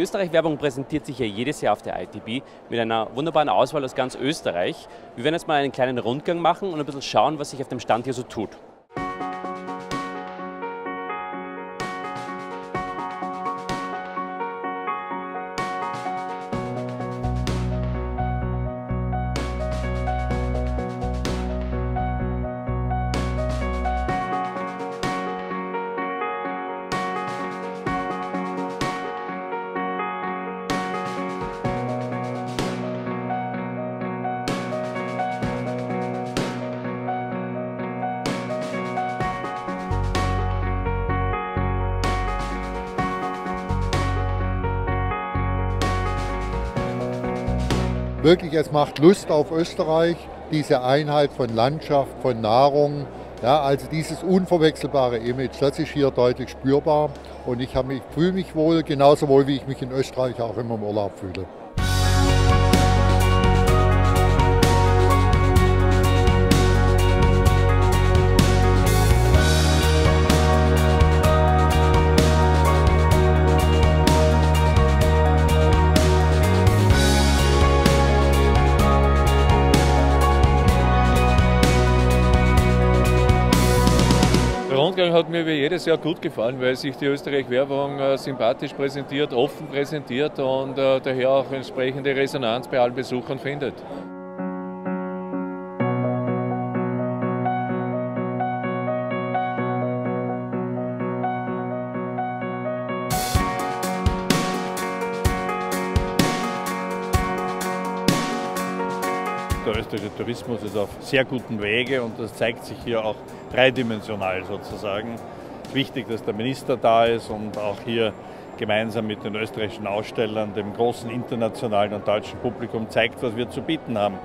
Die Österreich-Werbung präsentiert sich ja jedes Jahr auf der ITB mit einer wunderbaren Auswahl aus ganz Österreich. Wir werden jetzt mal einen kleinen Rundgang machen und ein bisschen schauen, was sich auf dem Stand hier so tut. Wirklich, es macht Lust auf Österreich, diese Einheit von Landschaft, von Nahrung. Ja, also dieses unverwechselbare Image, das ist hier deutlich spürbar. Und ich fühle mich wohl, genauso wohl wie ich mich in Österreich auch immer im Urlaub fühle. Rundgang hat mir wie jedes Jahr gut gefallen, weil sich die Österreich-Werbung äh, sympathisch präsentiert, offen präsentiert und äh, daher auch entsprechende Resonanz bei allen Besuchern findet. Der österreichische Tourismus ist auf sehr guten Wege und das zeigt sich hier auch dreidimensional sozusagen. Wichtig, dass der Minister da ist und auch hier gemeinsam mit den österreichischen Ausstellern, dem großen internationalen und deutschen Publikum zeigt, was wir zu bieten haben.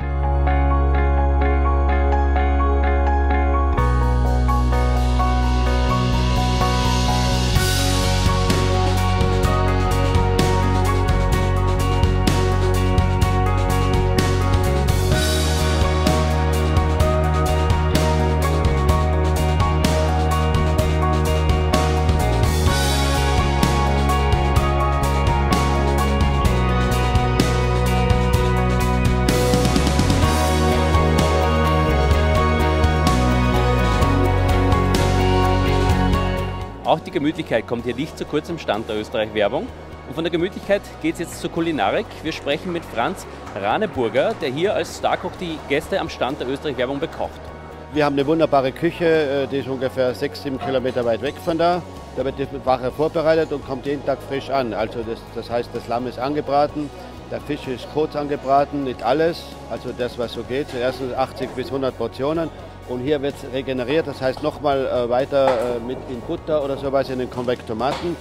Auch die Gemütlichkeit kommt hier nicht zu kurz im Stand der Österreich-Werbung. Und von der Gemütlichkeit geht es jetzt zur Kulinarik. Wir sprechen mit Franz Raneburger, der hier als Starkoch die Gäste am Stand der Österreich-Werbung bekocht. Wir haben eine wunderbare Küche, äh, die ist ungefähr 6, 7 Kilometer weit weg von da. Da wird die Wache vorbereitet und kommt jeden Tag frisch an. Also das, das heißt, das Lamm ist angebraten, der Fisch ist kurz angebraten, nicht alles, also das, was so geht. Zuerst 80 bis 100 Portionen und hier wird es regeneriert, das heißt nochmal äh, weiter äh, mit in Butter oder sowas in den Konvektomaten.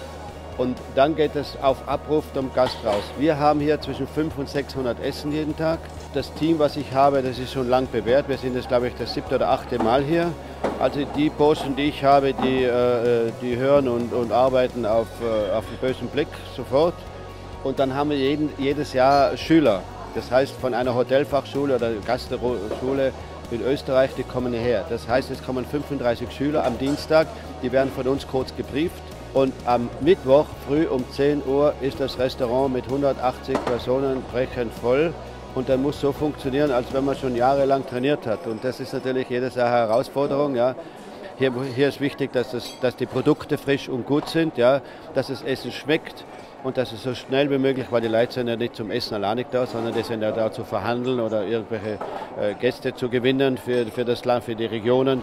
Und dann geht es auf Abruf zum Gast raus. Wir haben hier zwischen 500 und 600 Essen jeden Tag. Das Team, was ich habe, das ist schon lang bewährt. Wir sind jetzt, glaube ich, das siebte oder achte Mal hier. Also die Posten, die ich habe, die, äh, die hören und, und arbeiten auf, äh, auf den bösen Blick sofort. Und dann haben wir jeden, jedes Jahr Schüler. Das heißt, von einer Hotelfachschule oder Gastroschule in Österreich, die kommen hierher. Das heißt, es kommen 35 Schüler am Dienstag, die werden von uns kurz gebrieft. Und am Mittwoch früh um 10 Uhr ist das Restaurant mit 180 Personen brechend voll. Und dann muss so funktionieren, als wenn man schon jahrelang trainiert hat. Und das ist natürlich jedes Jahr eine Herausforderung. Ja. Hier, hier ist wichtig, dass, das, dass die Produkte frisch und gut sind, ja, dass das Essen schmeckt und dass es so schnell wie möglich, weil die Leute sind ja nicht zum Essen alleine da, sondern die sind ja da zu verhandeln oder irgendwelche äh, Gäste zu gewinnen für, für das Land, für die Regionen.